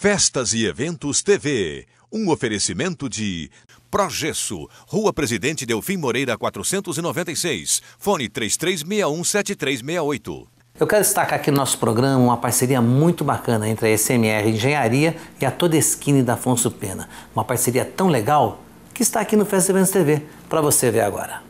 Festas e Eventos TV. Um oferecimento de Progesso, Rua Presidente Delfim Moreira 496, fone 33617368. Eu quero destacar aqui no nosso programa uma parceria muito bacana entre a SMR Engenharia e a Todeskine da Afonso Pena. Uma parceria tão legal que está aqui no Festas e Eventos TV, para você ver agora.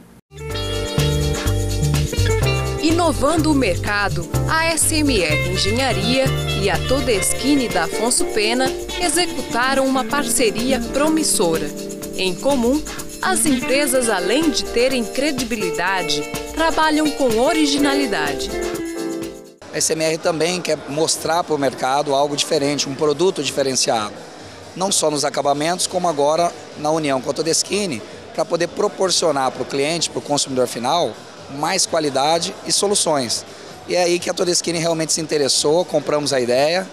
Inovando o mercado, a SMR Engenharia e a Todeskine da Afonso Pena executaram uma parceria promissora. Em comum, as empresas, além de terem credibilidade, trabalham com originalidade. A SMR também quer mostrar para o mercado algo diferente, um produto diferenciado. Não só nos acabamentos, como agora na união com a Todeskine, para poder proporcionar para o cliente, para o consumidor final, mais qualidade e soluções. E é aí que a Todeskine realmente se interessou, compramos a ideia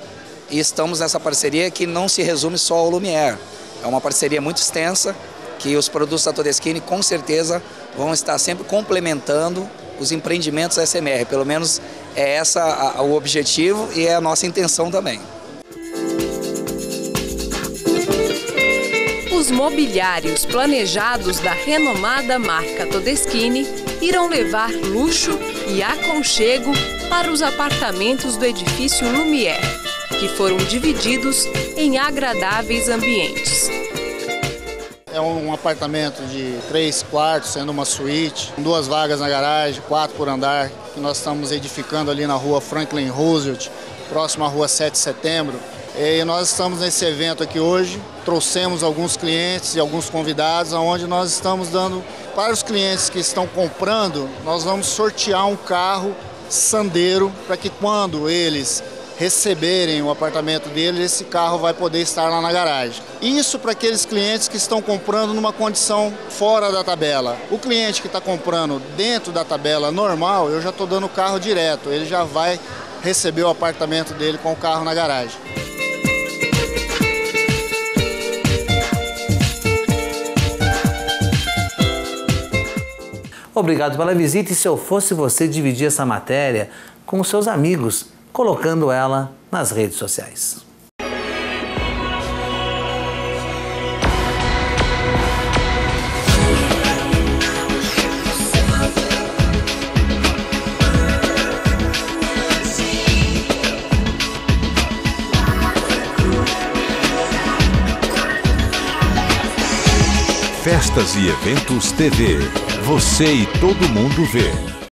e estamos nessa parceria que não se resume só ao Lumière. É uma parceria muito extensa que os produtos da Todeskine com certeza vão estar sempre complementando os empreendimentos da SMR. Pelo menos é essa a, o objetivo e é a nossa intenção também. Os mobiliários planejados da renomada marca Todeskine irão levar luxo e aconchego para os apartamentos do edifício Lumière, que foram divididos em agradáveis ambientes. É um apartamento de três quartos, sendo uma suíte, duas vagas na garagem, quatro por andar, que nós estamos edificando ali na rua Franklin Roosevelt, próximo à rua 7 de setembro. E nós estamos nesse evento aqui hoje, trouxemos alguns clientes e alguns convidados, onde nós estamos dando para os clientes que estão comprando, nós vamos sortear um carro Sandero para que quando eles receberem o apartamento deles, esse carro vai poder estar lá na garagem. Isso para aqueles clientes que estão comprando numa condição fora da tabela. O cliente que está comprando dentro da tabela normal, eu já estou dando o carro direto, ele já vai receber o apartamento dele com o carro na garagem. Obrigado pela visita e se eu fosse você dividir essa matéria com os seus amigos, colocando ela nas redes sociais. Festas e Eventos TV. Você e todo mundo vê.